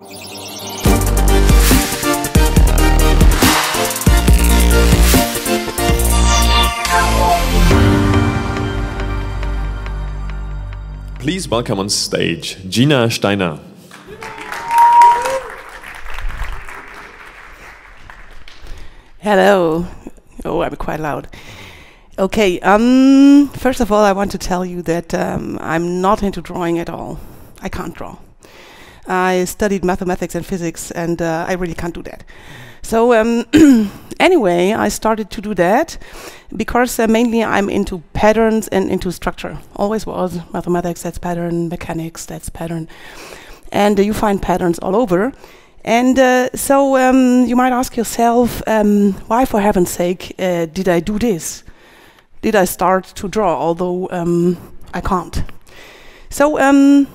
Please welcome on stage Gina Steiner. Hello. Oh, I'm quite loud. Okay, um, first of all, I want to tell you that um, I'm not into drawing at all. I can't draw. I studied mathematics and physics, and uh, I really can't do that. So, um, anyway, I started to do that because uh, mainly I'm into patterns and into structure. Always was. Mathematics, that's pattern. Mechanics, that's pattern. And uh, you find patterns all over. And uh, so um, you might ask yourself, um, why, for heaven's sake, uh, did I do this? Did I start to draw, although um, I can't? So um,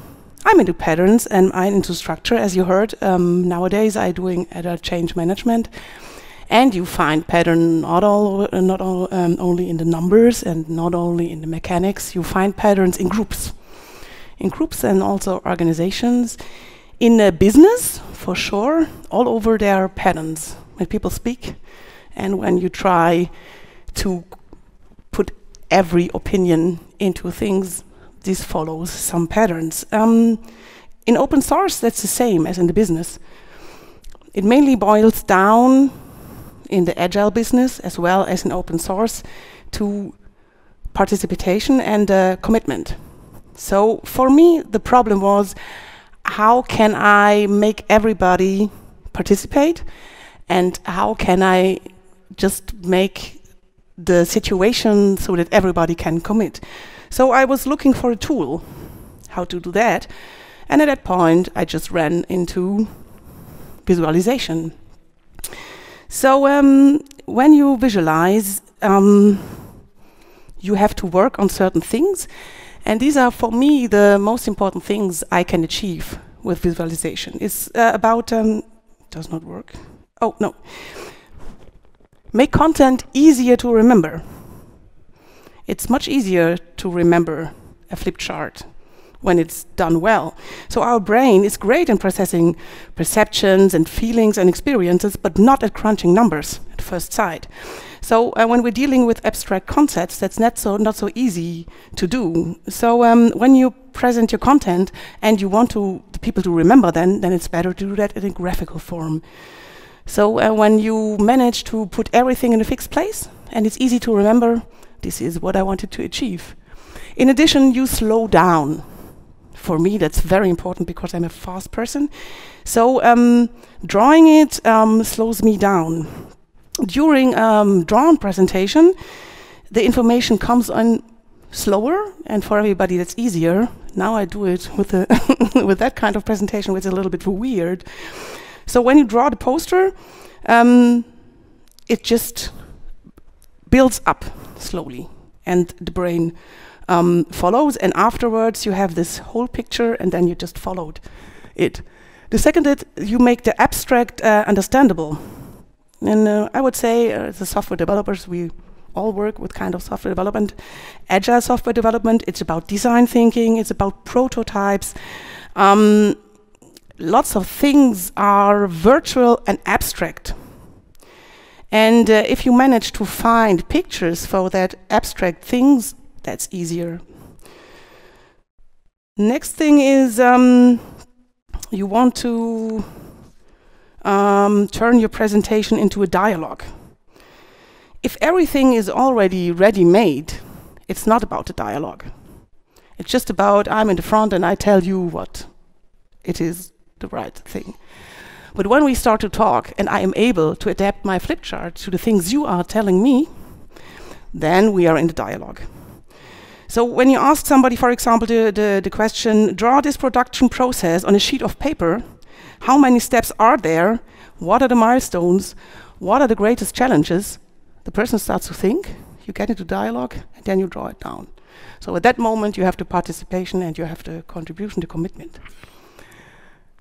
I'm into patterns and I'm into structure, as you heard. Um, nowadays, I'm doing agile change management, and you find pattern not all, not all, um, only in the numbers and not only in the mechanics. You find patterns in groups, in groups and also organizations. In business, for sure, all over there are patterns when people speak and when you try to put every opinion into things, this follows some patterns. Um, in open source, that's the same as in the business. It mainly boils down in the agile business as well as in open source to participation and uh, commitment. So for me, the problem was how can I make everybody participate and how can I just make the situation so that everybody can commit. So I was looking for a tool how to do that. And at that point, I just ran into visualization. So um, when you visualize, um, you have to work on certain things and these are, for me, the most important things I can achieve with visualization. It's uh, about, um, does not work. Oh, no. Make content easier to remember. It's much easier to remember a flip chart when it's done well. So our brain is great in processing perceptions and feelings and experiences, but not at crunching numbers at first sight. So uh, when we're dealing with abstract concepts, that's not so not so easy to do. So um, when you present your content and you want to the people to remember, then then it's better to do that in a graphical form. So uh, when you manage to put everything in a fixed place and it's easy to remember, this is what I wanted to achieve. In addition, you slow down. For me, that's very important because I'm a fast person. So um, drawing it um, slows me down during um, drawn presentation, the information comes on slower, and for everybody that's easier. Now I do it with a with that kind of presentation, which is a little bit weird. So when you draw the poster, um, it just builds up slowly, and the brain um, follows. And afterwards, you have this whole picture, and then you just followed it. The second, it you make the abstract uh, understandable. And uh, I would say, uh, as a software developers, we all work with kind of software development. Agile software development, it's about design thinking, it's about prototypes. Um, lots of things are virtual and abstract. And uh, if you manage to find pictures for that abstract things, that's easier. Next thing is um, you want to um, turn your presentation into a dialogue. If everything is already ready-made, it's not about a dialogue. It's just about I'm in the front and I tell you what it is the right thing. But when we start to talk and I am able to adapt my flip chart to the things you are telling me, then we are in the dialogue. So when you ask somebody, for example, the, the, the question, draw this production process on a sheet of paper, how many steps are there? What are the milestones? What are the greatest challenges? The person starts to think, you get into dialogue, and then you draw it down. So at that moment, you have the participation and you have the contribution, the commitment.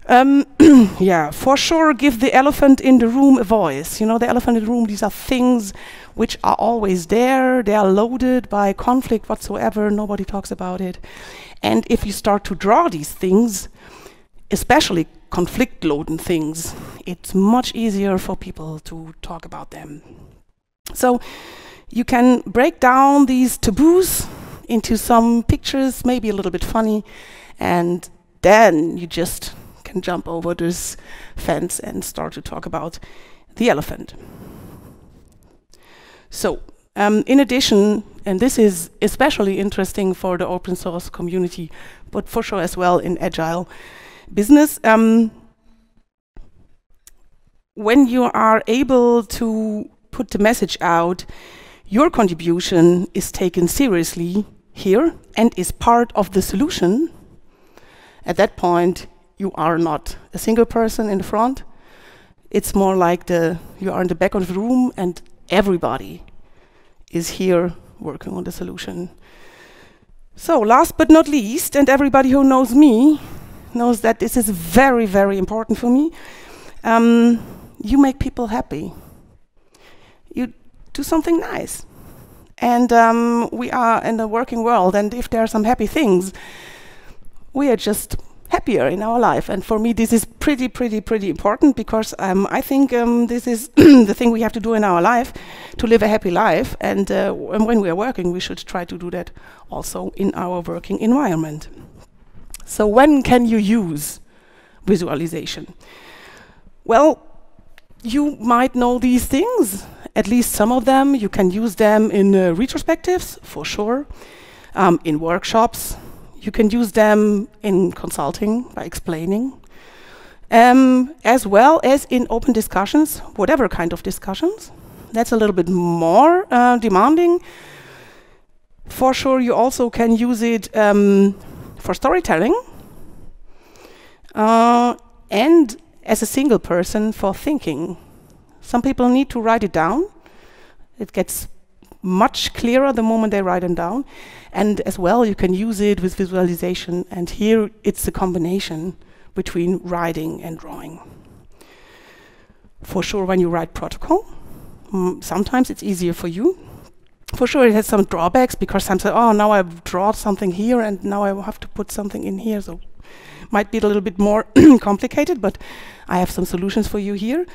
Um, yeah, for sure, give the elephant in the room a voice. You know, the elephant in the room, these are things which are always there. They are loaded by conflict whatsoever. Nobody talks about it. And if you start to draw these things, especially conflict laden things, it's much easier for people to talk about them. So you can break down these taboos into some pictures, maybe a little bit funny, and then you just can jump over this fence and start to talk about the elephant. So, um, in addition, and this is especially interesting for the open source community, but for sure as well in agile business, um, when you are able to put the message out, your contribution is taken seriously here and is part of the solution, at that point, you are not a single person in the front. It's more like the you are in the back of the room and everybody is here working on the solution. So last but not least, and everybody who knows me knows that this is very, very important for me, um, you make people happy. You do something nice. And um, we are in the working world, and if there are some happy things, we are just happier in our life. And for me, this is pretty, pretty, pretty important because um, I think um, this is the thing we have to do in our life to live a happy life. And, uh, when we are working, we should try to do that also in our working environment. So when can you use visualization? Well, you might know these things, at least some of them. You can use them in uh, retrospectives, for sure, um, in workshops, you can use them in consulting by explaining, um, as well as in open discussions, whatever kind of discussions. That's a little bit more uh, demanding. For sure, you also can use it um, for storytelling uh, and as a single person for thinking. Some people need to write it down. It gets much clearer the moment they write them down. And as well, you can use it with visualization. And here it's a combination between writing and drawing. For sure, when you write protocol, mm, sometimes it's easier for you. For sure, it has some drawbacks because sometimes, oh, now I've drawn something here and now I have to put something in here. So might be a little bit more complicated, but I have some solutions for you here.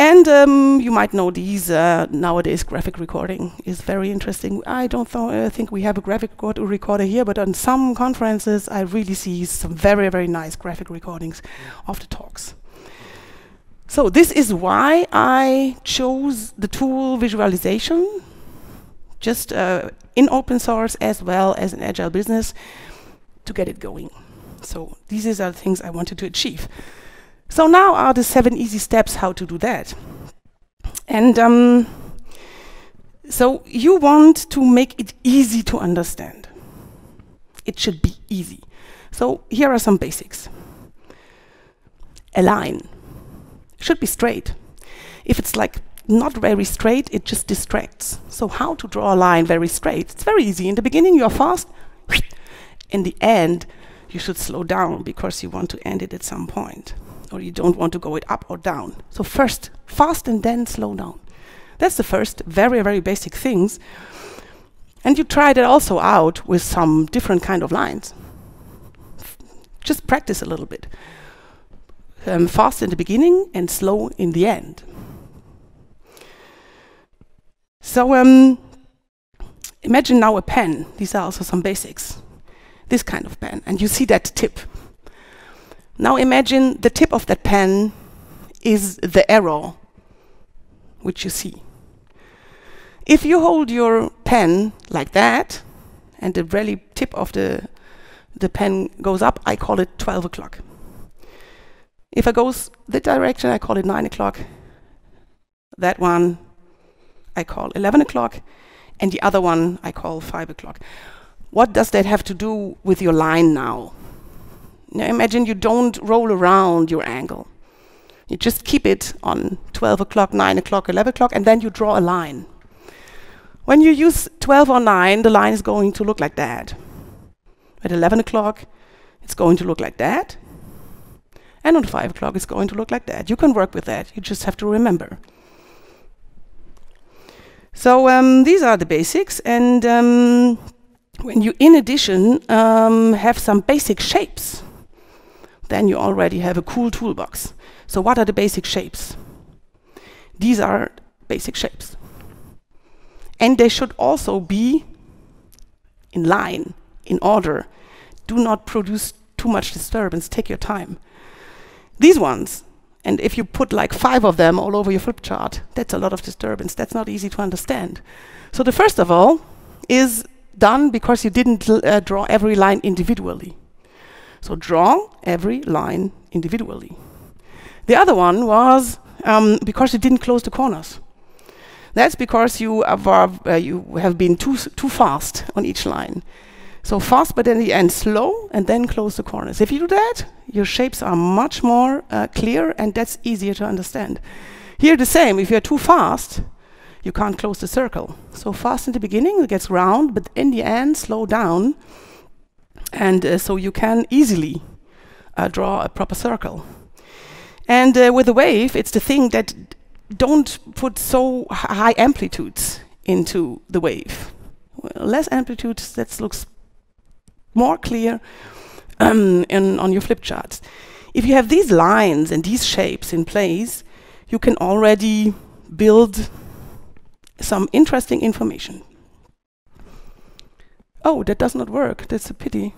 And um, you might know these uh, nowadays. Graphic recording is very interesting. I don't th uh, think we have a graphic recorder here, but on some conferences, I really see some very, very nice graphic recordings yeah. of the talks. So this is why I chose the tool visualization, just uh, in open source as well as in agile business, to get it going. So these are the things I wanted to achieve. So now are the seven easy steps how to do that. And um, so you want to make it easy to understand. It should be easy. So here are some basics. A line should be straight. If it's like not very straight, it just distracts. So how to draw a line very straight? It's very easy. In the beginning, you're fast. In the end, you should slow down because you want to end it at some point or you don't want to go it up or down. So first fast and then slow down. That's the first very, very basic things. And you try that also out with some different kind of lines. just practice a little bit. Um, fast in the beginning and slow in the end. So um, imagine now a pen. These are also some basics. This kind of pen. And you see that tip. Now imagine the tip of that pen is the arrow which you see. If you hold your pen like that, and the really tip of the, the pen goes up, I call it 12 o'clock. If it goes the direction, I call it 9 o'clock. That one I call 11 o'clock, and the other one I call 5 o'clock. What does that have to do with your line now? Now imagine you don't roll around your angle. You just keep it on 12 o'clock, 9 o'clock, 11 o'clock, and then you draw a line. When you use 12 or 9, the line is going to look like that. At 11 o'clock, it's going to look like that. And on 5 o'clock, it's going to look like that. You can work with that. You just have to remember. So um, these are the basics. And um, when you, in addition, um, have some basic shapes, then you already have a cool toolbox. So what are the basic shapes? These are basic shapes. And they should also be in line, in order. Do not produce too much disturbance, take your time. These ones, and if you put like five of them all over your flip chart, that's a lot of disturbance. That's not easy to understand. So the first of all is done because you didn't uh, draw every line individually. So draw every line individually. The other one was um, because you didn't close the corners. That's because you have, uh, you have been too, too fast on each line. So fast, but then the end slow, and then close the corners. If you do that, your shapes are much more uh, clear, and that's easier to understand. Here the same, if you're too fast, you can't close the circle. So fast in the beginning, it gets round, but in the end, slow down, and uh, so you can easily uh, draw a proper circle. And uh, with a wave, it's the thing that don't put so high amplitudes into the wave. Less amplitudes, that looks more clear um, in, on your flip charts. If you have these lines and these shapes in place, you can already build some interesting information. Oh, that does not work. That's a pity.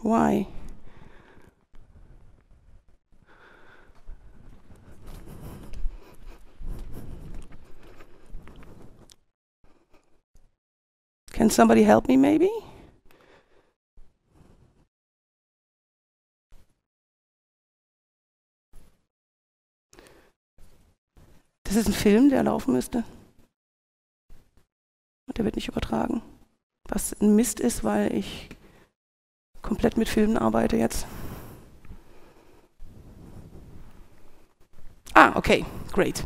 Why? Can somebody help me maybe? Das ist ein Film, der laufen müsste. Der wird nicht übertragen. Was ein Mist ist, weil ich komplett mit Filmen arbeite jetzt. Ah, okay, great.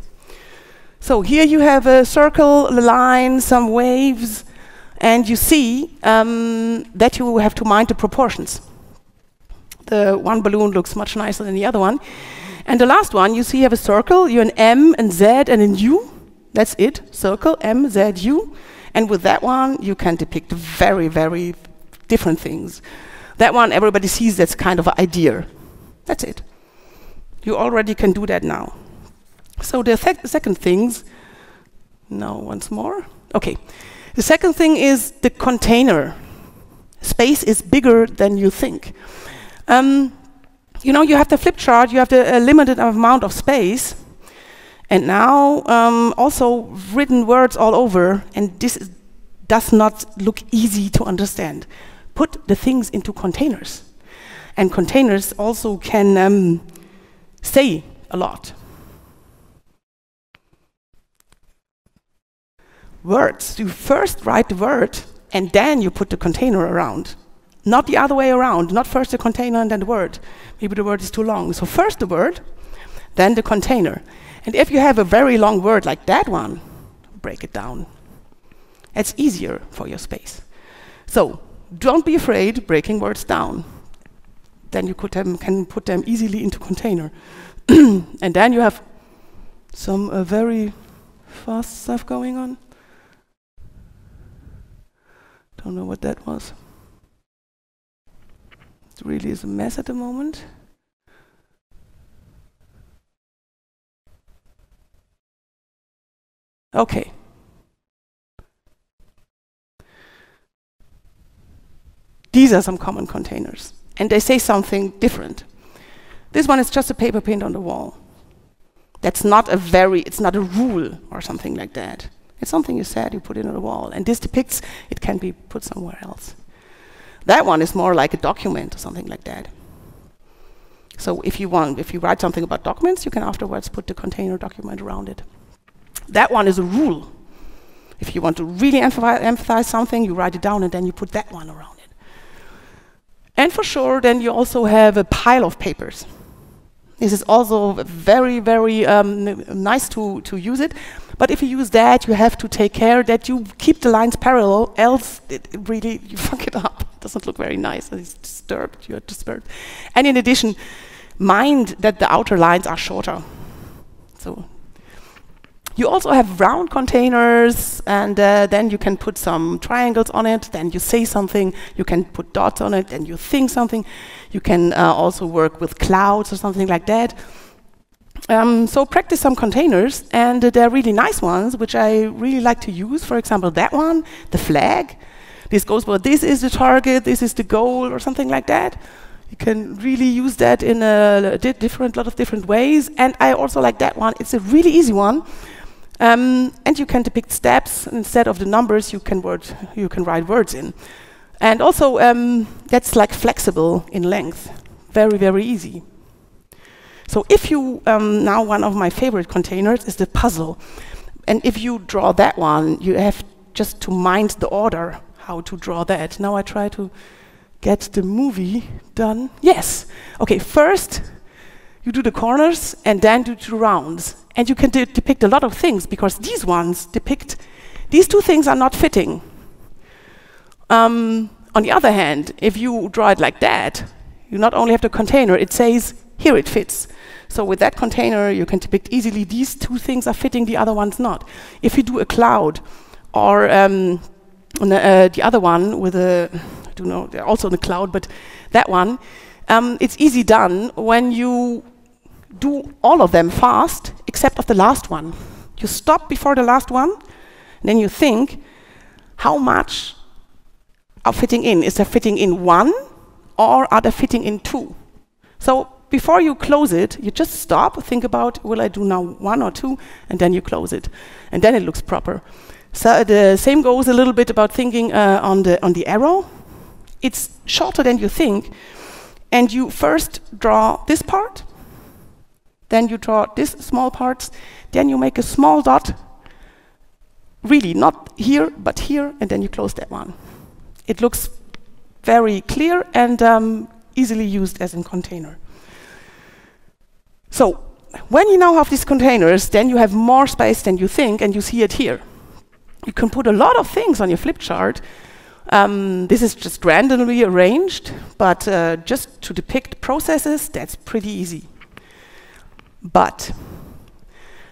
So here you have a circle, a line, some waves, and you see um, that you have to mind the proportions. The one balloon looks much nicer than the other one. And the last one, you see you have a circle, you an M and Z and an U. That's it, circle, M, Z, U. And with that one, you can depict very, very different things. That one, everybody sees that's kind of an idea. That's it. You already can do that now. So the second things, no, once more. Okay. The second thing is the container. Space is bigger than you think. Um, you know, you have the flip chart, you have the limited amount of space, and now um, also written words all over, and this is, does not look easy to understand. Put the things into containers. And containers also can um, say a lot. words. You first write the word, and then you put the container around. Not the other way around, not first the container and then the word. Maybe the word is too long. So first the word, then the container. And if you have a very long word like that one, break it down. It's easier for your space. So don't be afraid breaking words down. Then you them, can put them easily into container. and then you have some uh, very fast stuff going on. Don't know what that was. It really is a mess at the moment. Okay. These are some common containers. And they say something different. This one is just a paper paint on the wall. That's not a very, it's not a rule or something like that. It's something you said, you put it on the wall. And this depicts, it can be put somewhere else. That one is more like a document or something like that. So if you want, if you write something about documents, you can afterwards put the container document around it. That one is a rule. If you want to really emphasize something, you write it down and then you put that one around it. And for sure, then you also have a pile of papers. This is also very, very um, nice to, to use it. But if you use that, you have to take care that you keep the lines parallel, else it really, you fuck it up. It doesn't look very nice. It's disturbed, you're disturbed. And in addition, mind that the outer lines are shorter. So You also have round containers, and uh, then you can put some triangles on it. Then you say something. You can put dots on it, and you think something. You can uh, also work with clouds or something like that. Um, so practice some containers, and uh, they're really nice ones, which I really like to use. For example, that one, the flag. This goes well. This is the target. This is the goal, or something like that. You can really use that in a different lot of different ways. And I also like that one. It's a really easy one um, and you can depict steps instead of the numbers. You can word, you can write words in, and also um, that's like flexible in length. Very very easy. So if you um, now one of my favorite containers is the puzzle, and if you draw that one, you have just to mind the order how to draw that. Now I try to get the movie done. Yes. Okay. First you do the corners and then do two rounds. And you can de depict a lot of things because these ones depict, these two things are not fitting. Um, on the other hand, if you draw it like that, you not only have the container, it says, here it fits. So with that container, you can depict easily these two things are fitting, the other one's not. If you do a cloud, or um, uh, the other one with a, I don't know, also in the cloud, but that one, um, it's easy done when you do all of them fast, except of the last one. You stop before the last one, and then you think, how much are fitting in? Is there fitting in one, or are they fitting in two? So before you close it, you just stop, think about, will I do now one or two, and then you close it. And then it looks proper. So the same goes a little bit about thinking uh, on, the, on the arrow. It's shorter than you think, and you first draw this part, then you draw this small parts, then you make a small dot, really not here, but here, and then you close that one. It looks very clear and um, easily used as a container. So when you now have these containers, then you have more space than you think, and you see it here. You can put a lot of things on your flip chart. Um, this is just randomly arranged, but uh, just to depict processes, that's pretty easy. But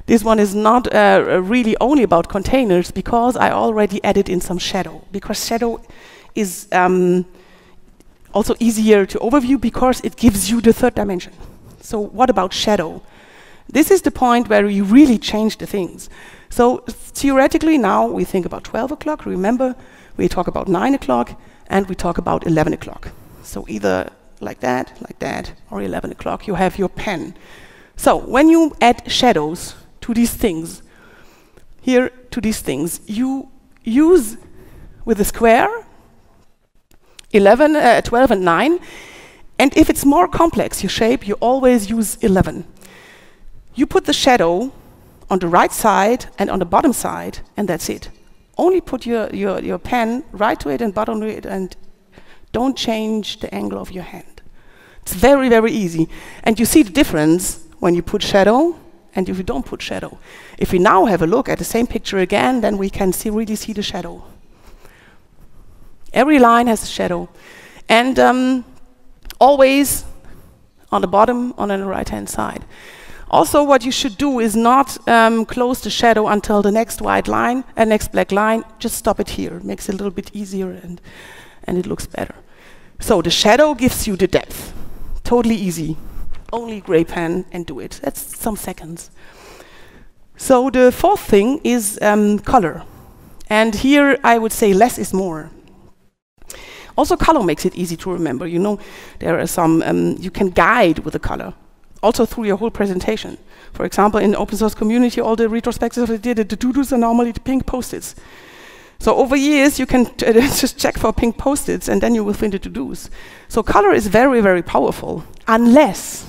this one is not uh, really only about containers because I already added in some shadow. Because shadow is um, also easier to overview because it gives you the third dimension. So what about shadow? This is the point where you really change the things. So theoretically now we think about 12 o'clock. Remember, we talk about 9 o'clock and we talk about 11 o'clock. So either like that, like that, or 11 o'clock, you have your pen. So when you add shadows to these things, here to these things, you use with a square 11, uh, 12 and 9, and if it's more complex, your shape, you always use 11. You put the shadow on the right side and on the bottom side, and that's it. Only put your, your, your pen right to it and bottom to it, and don't change the angle of your hand. It's very, very easy. And you see the difference when you put shadow and if you don't put shadow. If we now have a look at the same picture again, then we can see, really see the shadow. Every line has a shadow. And um, always on the bottom, on the right-hand side. Also, what you should do is not um, close the shadow until the next white line, and uh, next black line. Just stop it here. Makes it a little bit easier and, and it looks better. So the shadow gives you the depth. Totally easy only gray pen and do it. That's some seconds. So the fourth thing is um, color. And here I would say less is more. Also color makes it easy to remember. You know, there are some, um, you can guide with the color. Also through your whole presentation. For example, in the open source community, all the retrospectives that I did, the to-dos are normally the pink post-its. So over years, you can just check for pink post-its, and then you will find the to-dos. So color is very, very powerful, unless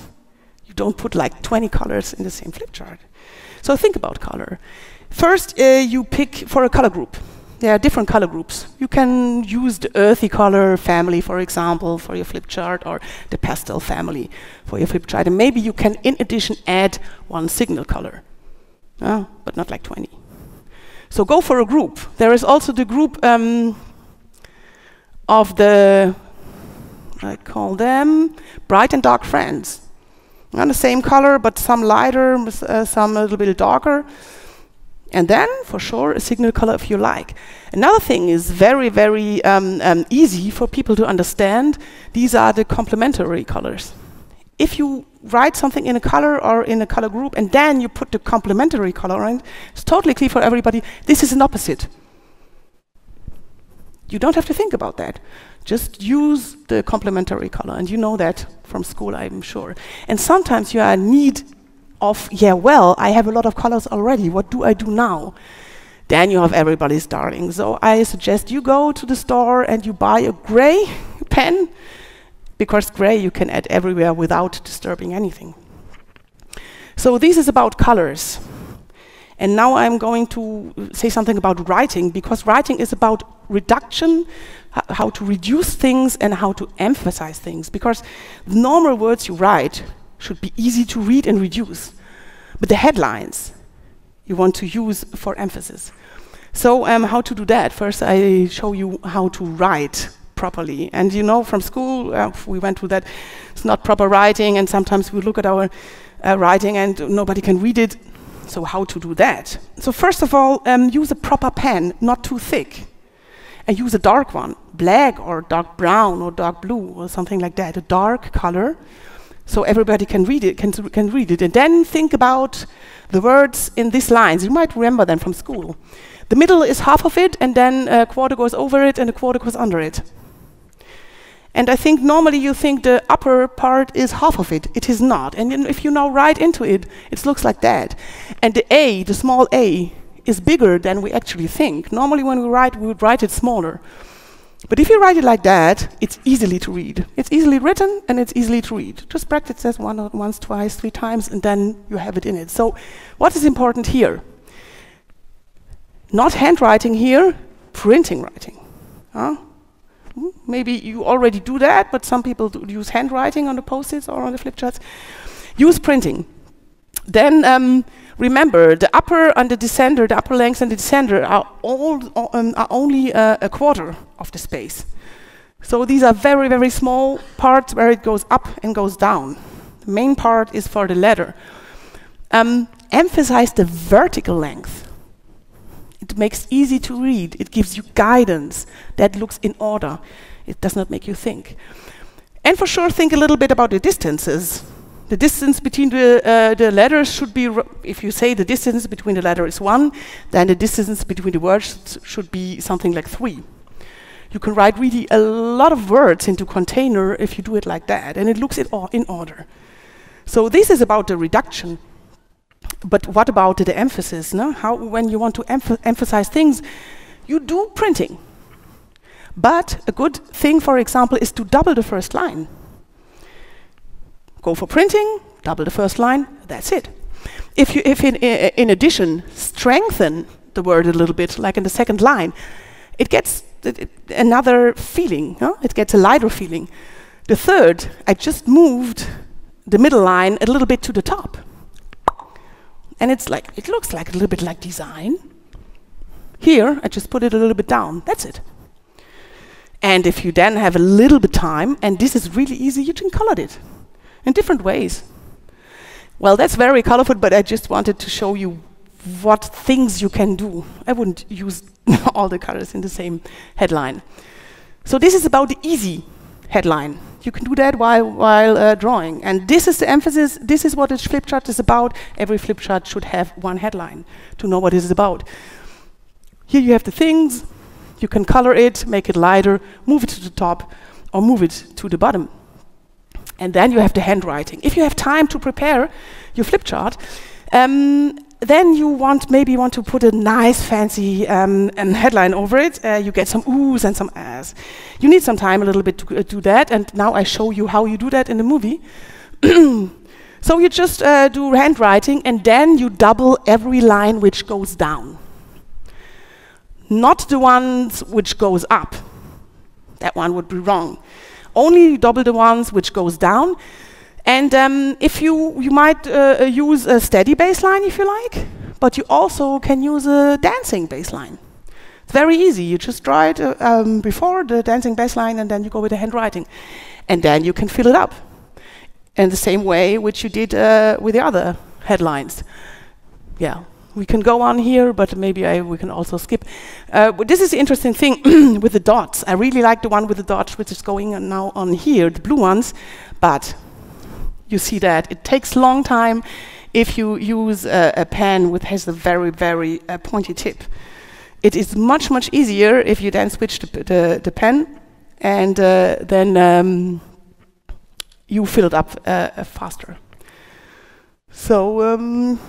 don't put like 20 colors in the same flip chart. So think about color. First, uh, you pick for a color group. There are different color groups. You can use the earthy color family, for example, for your flip chart, or the pastel family for your flip chart. And maybe you can, in addition, add one signal color, uh, but not like 20. So go for a group. There is also the group um, of the, I call them bright and dark friends. Not the same color, but some lighter, uh, some a little bit darker. And then, for sure, a signal color if you like. Another thing is very, very um, um, easy for people to understand. These are the complementary colors. If you write something in a color or in a color group and then you put the complementary color in, it's totally clear for everybody, this is an opposite. You don't have to think about that. Just use the complementary color, and you know that from school, I'm sure. And sometimes you are in need of, yeah, well, I have a lot of colors already, what do I do now? Then you have everybody's darling. So I suggest you go to the store and you buy a gray pen, because gray you can add everywhere without disturbing anything. So this is about colors. And now I'm going to say something about writing, because writing is about reduction, how to reduce things and how to emphasize things. Because the normal words you write should be easy to read and reduce. But the headlines you want to use for emphasis. So um, how to do that? First, I show you how to write properly. And you know, from school, uh, we went through that. It's not proper writing, and sometimes we look at our uh, writing and nobody can read it. So how to do that? So first of all, um, use a proper pen, not too thick. And use a dark one, black or dark brown or dark blue or something like that, a dark color so everybody can read it, can, can read it. And then think about the words in these lines. You might remember them from school. The middle is half of it, and then a quarter goes over it, and a quarter goes under it. And I think normally you think the upper part is half of it. It is not. And if you now write into it, it looks like that. And the A, the small a, is bigger than we actually think. Normally when we write, we would write it smaller. But if you write it like that, it's easily to read. It's easily written and it's easily to read. Just practice this one, once, twice, three times, and then you have it in it. So what is important here? Not handwriting here, printing writing. Huh? Hmm, maybe you already do that, but some people use handwriting on the post-its or on the flip charts. Use printing. Then um, remember, the upper and the descender, the upper length and the descender are, all, um, are only uh, a quarter of the space. So these are very, very small parts where it goes up and goes down. The main part is for the letter. Um, emphasize the vertical length. It makes easy to read. It gives you guidance that looks in order. It does not make you think. And for sure, think a little bit about the distances. The distance between the, uh, the letters should be, if you say the distance between the letter is one, then the distance between the words should be something like three. You can write really a lot of words into container if you do it like that, and it looks in order. So this is about the reduction. But what about the emphasis? No? How, when you want to emph emphasize things, you do printing. But a good thing, for example, is to double the first line. Go for printing, double the first line, that's it. If you, if in, in addition, strengthen the word a little bit, like in the second line, it gets another feeling, huh? it gets a lighter feeling. The third, I just moved the middle line a little bit to the top. And it's like, it looks like a little bit like design. Here, I just put it a little bit down, that's it. And if you then have a little bit time, and this is really easy, you can color it in different ways. Well, that's very colorful, but I just wanted to show you what things you can do. I wouldn't use all the colors in the same headline. So this is about the easy headline. You can do that while, while uh, drawing. And this is the emphasis, this is what a flip chart is about. Every flip chart should have one headline to know what it is about. Here you have the things, you can color it, make it lighter, move it to the top, or move it to the bottom. And then you have the handwriting. If you have time to prepare your flip chart, um, then you want maybe want to put a nice fancy um, headline over it. Uh, you get some oohs and some ahs. You need some time a little bit to uh, do that, and now I show you how you do that in the movie. so you just uh, do handwriting, and then you double every line which goes down, not the ones which goes up. That one would be wrong only double the ones which goes down. And um, if you, you might uh, uh, use a steady baseline if you like, but you also can use a dancing baseline. It's very easy. You just draw it uh, um, before the dancing baseline and then you go with the handwriting. And then you can fill it up in the same way which you did uh, with the other headlines. Yeah, we can go on here, but maybe I, we can also skip. Uh, this is the interesting thing with the dots. I really like the one with the dots, which is going on now on here, the blue ones. But you see that it takes long time if you use a, a pen which has a very, very uh, pointy tip. It is much, much easier if you then switch the, the, the pen and uh, then um, you fill it up uh, faster. So um,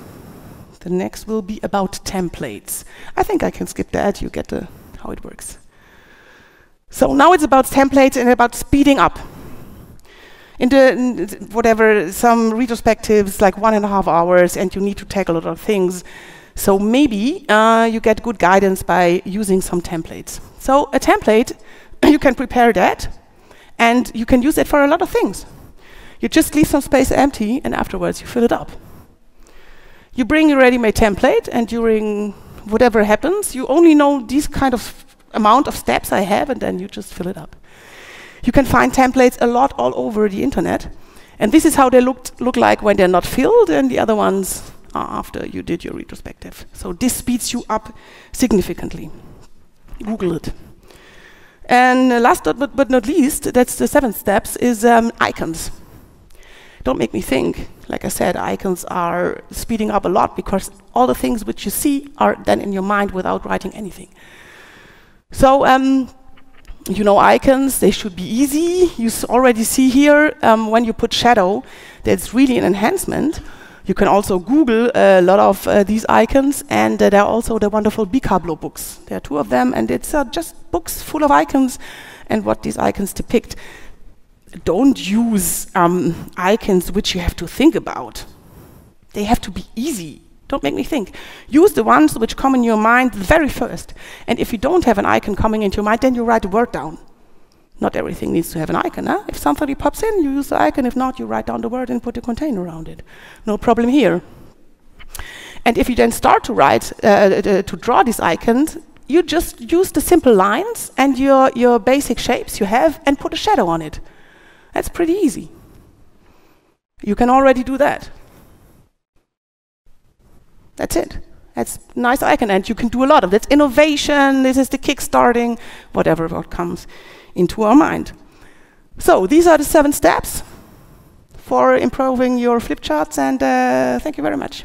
the next will be about templates. I think I can skip that. You get the, how it works. So now it's about templates and about speeding up. In the in whatever some retrospectives like one and a half hours, and you need to take a lot of things. So maybe uh, you get good guidance by using some templates. So a template, you can prepare that, and you can use it for a lot of things. You just leave some space empty, and afterwards you fill it up. You bring your ready-made template, and during whatever happens, you only know this kind of amount of steps I have, and then you just fill it up. You can find templates a lot all over the internet, and this is how they looked, look like when they're not filled, and the other ones are after you did your retrospective. So this speeds you up significantly. Google it. And last but, but not least, that's the seventh steps, is um, icons don't make me think. Like I said, icons are speeding up a lot because all the things which you see are then in your mind without writing anything. So, um, you know, icons, they should be easy. You already see here um, when you put shadow, that's really an enhancement. You can also Google a lot of uh, these icons, and uh, there are also the wonderful Bikablo books. There are two of them, and it's uh, just books full of icons and what these icons depict don't use um, icons which you have to think about. They have to be easy. Don't make me think. Use the ones which come in your mind very first. And if you don't have an icon coming into your mind, then you write the word down. Not everything needs to have an icon. Huh? If somebody pops in, you use the icon. If not, you write down the word and put a container around it. No problem here. And if you then start to write, uh, uh, to draw these icons, you just use the simple lines and your, your basic shapes you have and put a shadow on it. That's pretty easy. You can already do that. That's it. That's nice icon, and you can do a lot of That's innovation. This is the kickstarting, whatever what comes into our mind. So these are the seven steps for improving your flip charts, and uh, thank you very much.